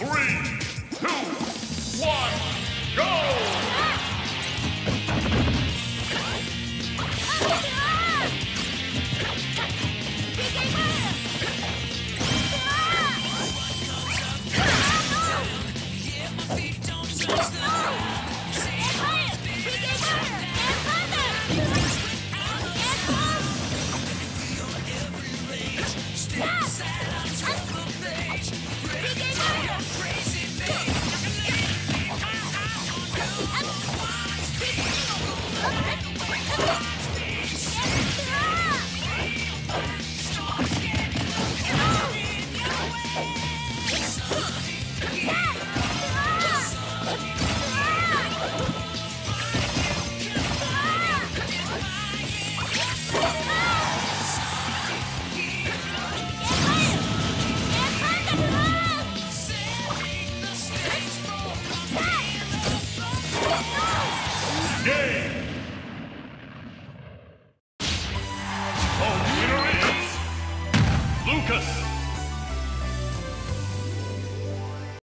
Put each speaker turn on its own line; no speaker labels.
Three, two, one, Game!